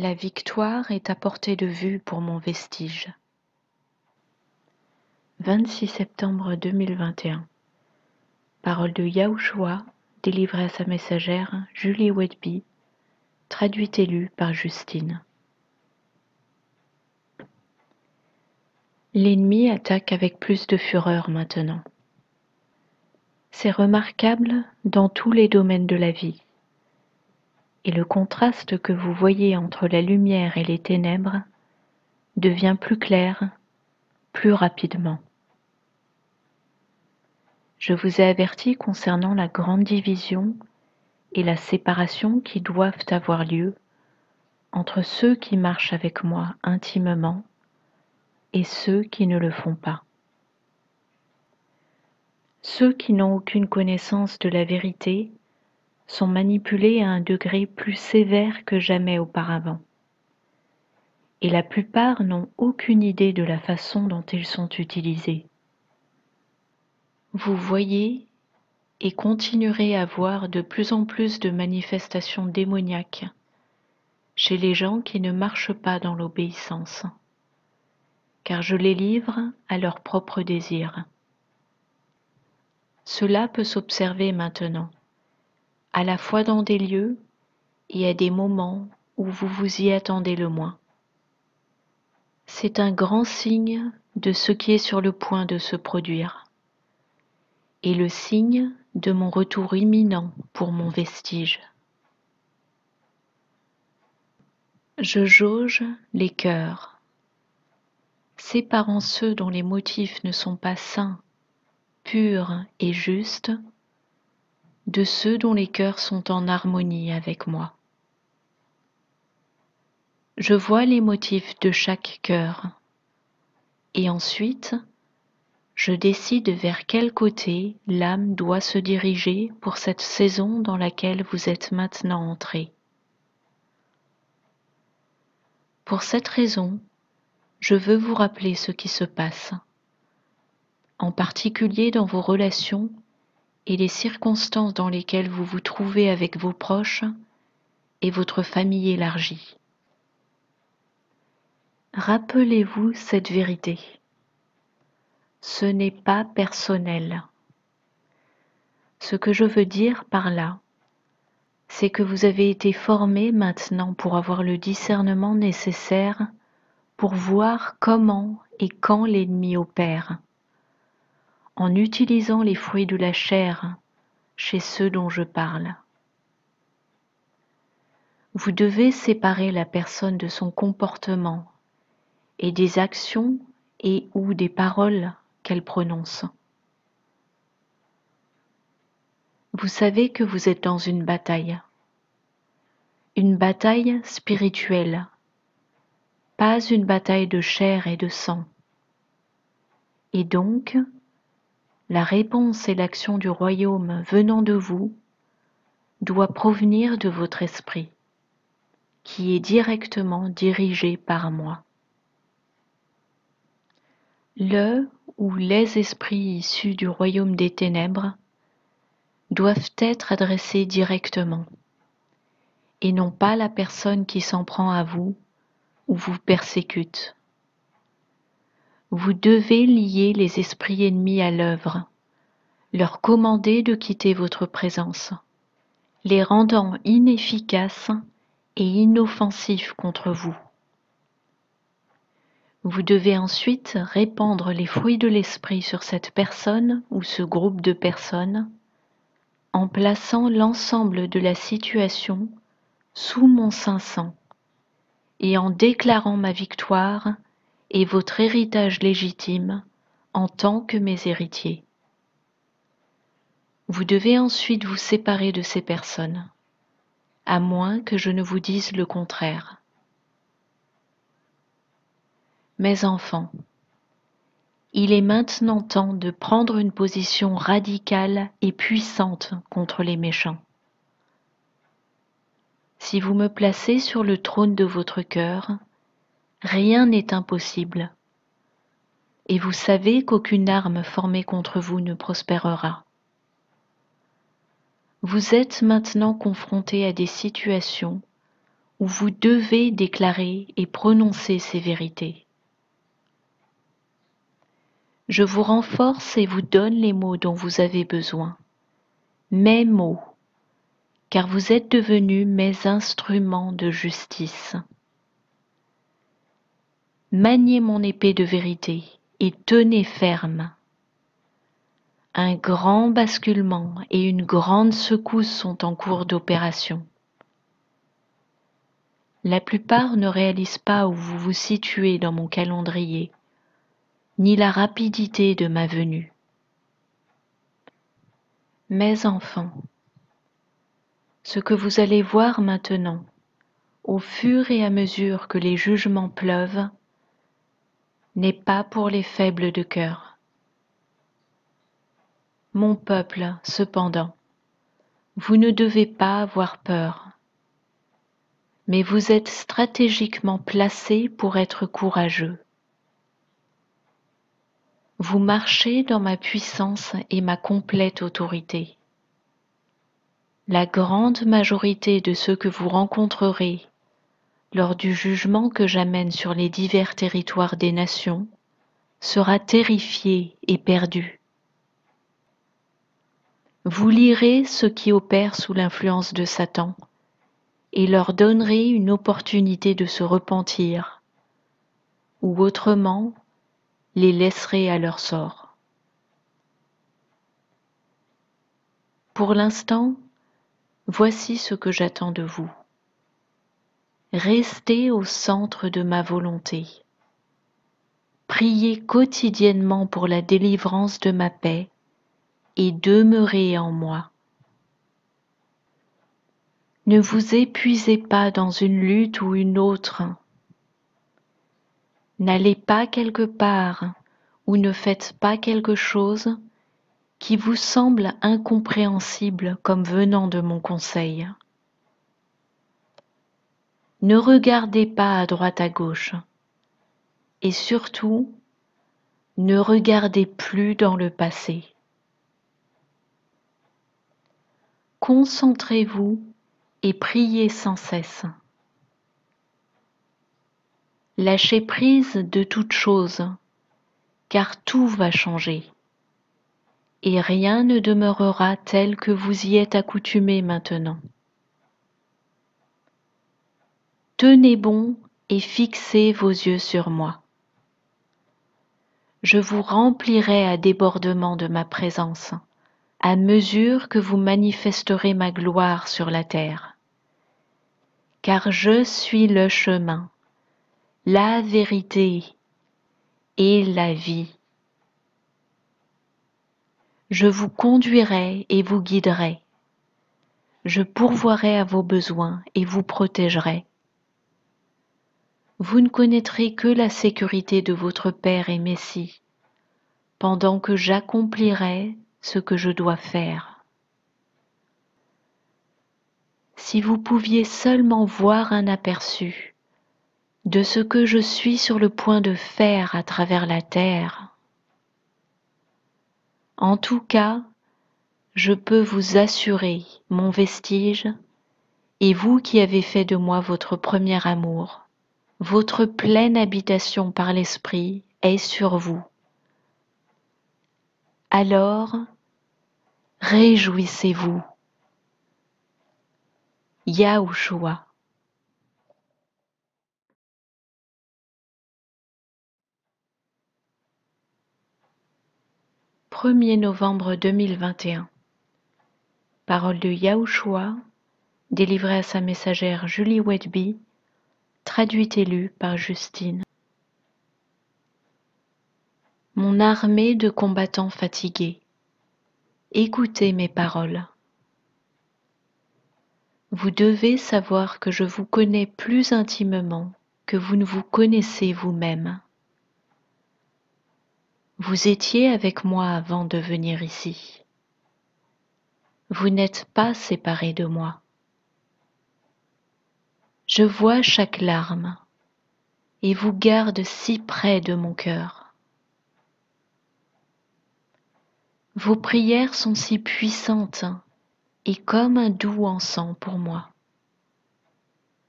La victoire est à portée de vue pour mon vestige. 26 septembre 2021 Parole de Yahushua, délivrée à sa messagère Julie Wedby, traduite et lue par Justine. L'ennemi attaque avec plus de fureur maintenant. C'est remarquable dans tous les domaines de la vie. Et le contraste que vous voyez entre la lumière et les ténèbres devient plus clair, plus rapidement. Je vous ai averti concernant la grande division et la séparation qui doivent avoir lieu entre ceux qui marchent avec moi intimement et ceux qui ne le font pas. Ceux qui n'ont aucune connaissance de la vérité sont manipulés à un degré plus sévère que jamais auparavant. Et la plupart n'ont aucune idée de la façon dont ils sont utilisés. Vous voyez et continuerez à voir de plus en plus de manifestations démoniaques chez les gens qui ne marchent pas dans l'obéissance, car je les livre à leurs propres désirs. Cela peut s'observer maintenant, à la fois dans des lieux et à des moments où vous vous y attendez le moins. C'est un grand signe de ce qui est sur le point de se produire et le signe de mon retour imminent pour mon vestige. Je jauge les cœurs, séparant ceux dont les motifs ne sont pas sains, purs et justes, de ceux dont les cœurs sont en harmonie avec moi. Je vois les motifs de chaque cœur et ensuite je décide vers quel côté l'âme doit se diriger pour cette saison dans laquelle vous êtes maintenant entré. Pour cette raison, je veux vous rappeler ce qui se passe, en particulier dans vos relations et les circonstances dans lesquelles vous vous trouvez avec vos proches et votre famille élargie. Rappelez-vous cette vérité ce n'est pas personnel. Ce que je veux dire par là, c'est que vous avez été formé maintenant pour avoir le discernement nécessaire pour voir comment et quand l'ennemi opère, en utilisant les fruits de la chair chez ceux dont je parle. Vous devez séparer la personne de son comportement et des actions et ou des paroles qu'elle prononce. Vous savez que vous êtes dans une bataille, une bataille spirituelle, pas une bataille de chair et de sang. Et donc, la réponse et l'action du royaume venant de vous doit provenir de votre esprit, qui est directement dirigé par moi. Le ou les esprits issus du royaume des ténèbres doivent être adressés directement, et non pas la personne qui s'en prend à vous ou vous persécute. Vous devez lier les esprits ennemis à l'œuvre, leur commander de quitter votre présence, les rendant inefficaces et inoffensifs contre vous. Vous devez ensuite répandre les fruits de l'esprit sur cette personne ou ce groupe de personnes en plaçant l'ensemble de la situation sous mon saint sang et en déclarant ma victoire et votre héritage légitime en tant que mes héritiers. Vous devez ensuite vous séparer de ces personnes, à moins que je ne vous dise le contraire. Mes enfants, il est maintenant temps de prendre une position radicale et puissante contre les méchants. Si vous me placez sur le trône de votre cœur, rien n'est impossible. Et vous savez qu'aucune arme formée contre vous ne prospérera. Vous êtes maintenant confrontés à des situations où vous devez déclarer et prononcer ces vérités. Je vous renforce et vous donne les mots dont vous avez besoin, mes mots, car vous êtes devenus mes instruments de justice. Maniez mon épée de vérité et tenez ferme. Un grand basculement et une grande secousse sont en cours d'opération. La plupart ne réalisent pas où vous vous situez dans mon calendrier, ni la rapidité de ma venue. Mes enfants, ce que vous allez voir maintenant, au fur et à mesure que les jugements pleuvent, n'est pas pour les faibles de cœur. Mon peuple, cependant, vous ne devez pas avoir peur mais vous êtes stratégiquement placé pour être courageux. Vous marchez dans ma puissance et ma complète autorité. La grande majorité de ceux que vous rencontrerez lors du jugement que j'amène sur les divers territoires des nations sera terrifiée et perdue. Vous lirez ceux qui opèrent sous l'influence de Satan et leur donnerai une opportunité de se repentir, ou autrement les laisserai à leur sort. Pour l'instant, voici ce que j'attends de vous. Restez au centre de ma volonté. Priez quotidiennement pour la délivrance de ma paix et demeurez en moi. Ne vous épuisez pas dans une lutte ou une autre. N'allez pas quelque part ou ne faites pas quelque chose qui vous semble incompréhensible comme venant de mon conseil. Ne regardez pas à droite à gauche et surtout ne regardez plus dans le passé. Concentrez-vous et priez sans cesse. Lâchez prise de toute chose, car tout va changer, et rien ne demeurera tel que vous y êtes accoutumé maintenant. Tenez bon et fixez vos yeux sur moi. Je vous remplirai à débordement de ma présence à mesure que vous manifesterez ma gloire sur la terre. Car je suis le chemin, la vérité et la vie. Je vous conduirai et vous guiderai. Je pourvoirai à vos besoins et vous protégerai. Vous ne connaîtrez que la sécurité de votre Père et Messie, pendant que j'accomplirai ce que je dois faire. Si vous pouviez seulement voir un aperçu de ce que je suis sur le point de faire à travers la terre. En tout cas, je peux vous assurer, mon vestige, et vous qui avez fait de moi votre premier amour, votre pleine habitation par l'Esprit est sur vous alors réjouissez-vous. Yahushua. « 1er novembre 2021 Parole de Yahushua, délivrée à sa messagère Julie Wedby, traduite et lue par Justine mon armée de combattants fatigués, écoutez mes paroles. Vous devez savoir que je vous connais plus intimement que vous ne vous connaissez vous-même. Vous étiez avec moi avant de venir ici. Vous n'êtes pas séparés de moi. Je vois chaque larme et vous garde si près de mon cœur. Vos prières sont si puissantes et comme un doux encens pour moi.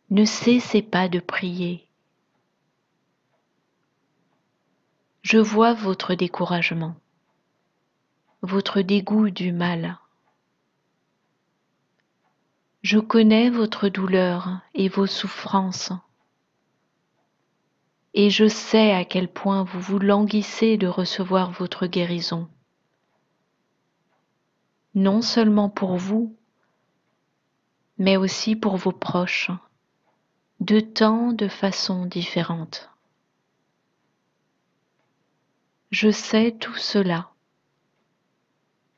Ne cessez pas de prier. Je vois votre découragement, votre dégoût du mal. Je connais votre douleur et vos souffrances. Et je sais à quel point vous vous languissez de recevoir votre guérison. Non seulement pour vous, mais aussi pour vos proches, de tant de façons différentes. Je sais tout cela.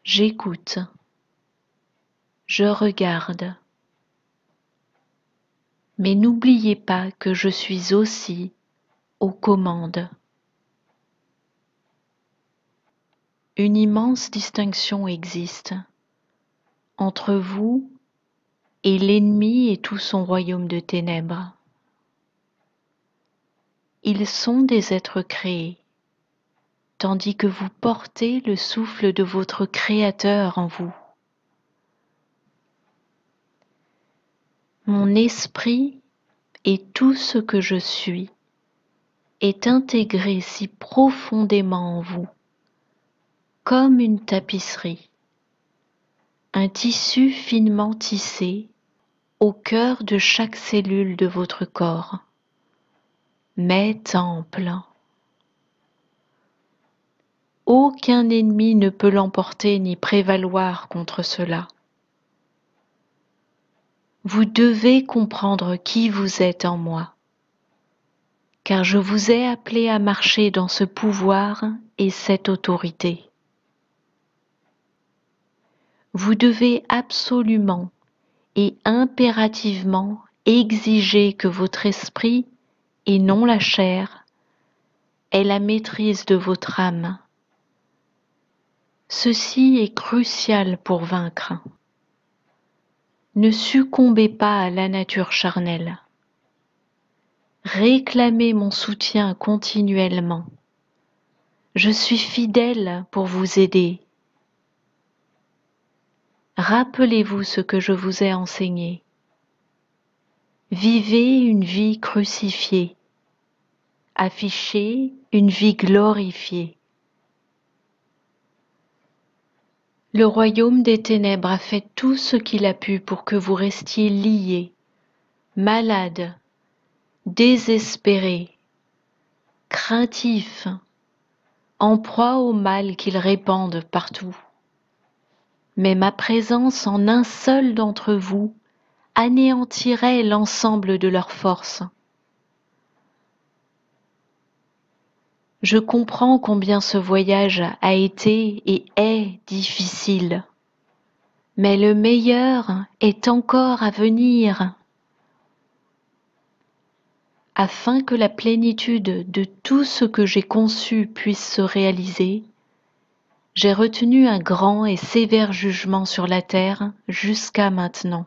J'écoute. Je regarde. Mais n'oubliez pas que je suis aussi aux commandes. Une immense distinction existe entre vous et l'ennemi et tout son royaume de ténèbres. Ils sont des êtres créés, tandis que vous portez le souffle de votre Créateur en vous. Mon esprit et tout ce que je suis est intégré si profondément en vous, comme une tapisserie, un tissu finement tissé au cœur de chaque cellule de votre corps. Mes temples. Aucun ennemi ne peut l'emporter ni prévaloir contre cela. Vous devez comprendre qui vous êtes en moi, car je vous ai appelé à marcher dans ce pouvoir et cette autorité. Vous devez absolument et impérativement exiger que votre esprit, et non la chair, ait la maîtrise de votre âme. Ceci est crucial pour vaincre. Ne succombez pas à la nature charnelle. Réclamez mon soutien continuellement. Je suis fidèle pour vous aider. Rappelez-vous ce que je vous ai enseigné. Vivez une vie crucifiée. Affichez une vie glorifiée. Le royaume des ténèbres a fait tout ce qu'il a pu pour que vous restiez liés, malades, désespérés, craintifs, en proie au mal qu'ils répandent partout. Mais ma présence en un seul d'entre vous anéantirait l'ensemble de leurs forces. Je comprends combien ce voyage a été et est difficile, mais le meilleur est encore à venir. Afin que la plénitude de tout ce que j'ai conçu puisse se réaliser, j'ai retenu un grand et sévère jugement sur la terre jusqu'à maintenant.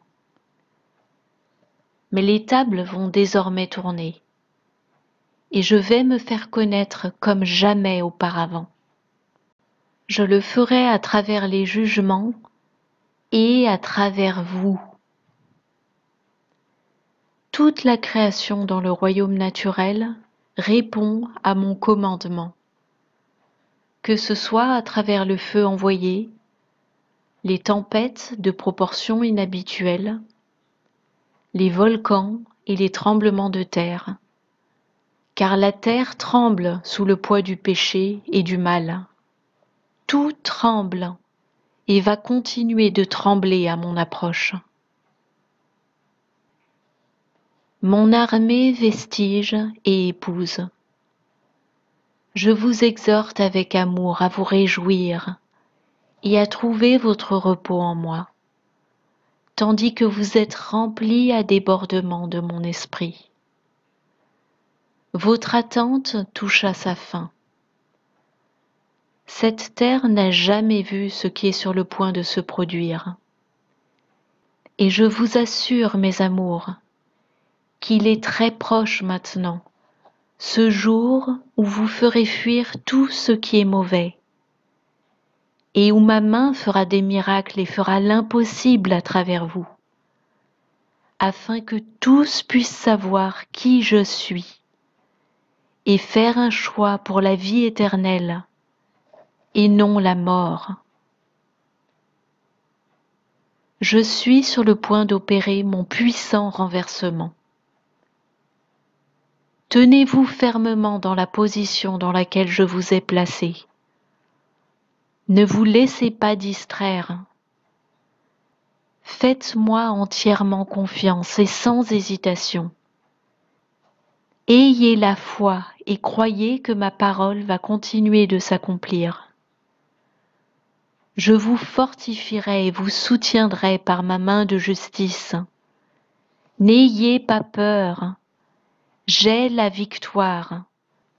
Mais les tables vont désormais tourner et je vais me faire connaître comme jamais auparavant. Je le ferai à travers les jugements et à travers vous. Toute la création dans le royaume naturel répond à mon commandement, que ce soit à travers le feu envoyé, les tempêtes de proportions inhabituelles, les volcans et les tremblements de terre, car la terre tremble sous le poids du péché et du mal. Tout tremble et va continuer de trembler à mon approche. Mon armée vestige et épouse. Je vous exhorte avec amour à vous réjouir et à trouver votre repos en moi, tandis que vous êtes remplis à débordement de mon esprit. Votre attente touche à sa fin. Cette terre n'a jamais vu ce qui est sur le point de se produire. Et je vous assure, mes amours, qu'il est très proche maintenant, ce jour où vous ferez fuir tout ce qui est mauvais, et où ma main fera des miracles et fera l'impossible à travers vous afin que tous puissent savoir qui je suis et faire un choix pour la vie éternelle et non la mort. Je suis sur le point d'opérer mon puissant renversement. Tenez-vous fermement dans la position dans laquelle je vous ai placé. Ne vous laissez pas distraire. Faites-moi entièrement confiance et sans hésitation. Ayez la foi et croyez que ma parole va continuer de s'accomplir. Je vous fortifierai et vous soutiendrai par ma main de justice. N'ayez pas peur, j'ai la victoire,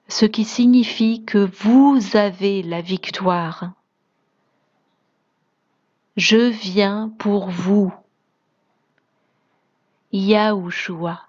ce qui signifie que vous avez la victoire. Je viens pour vous. Yahushua.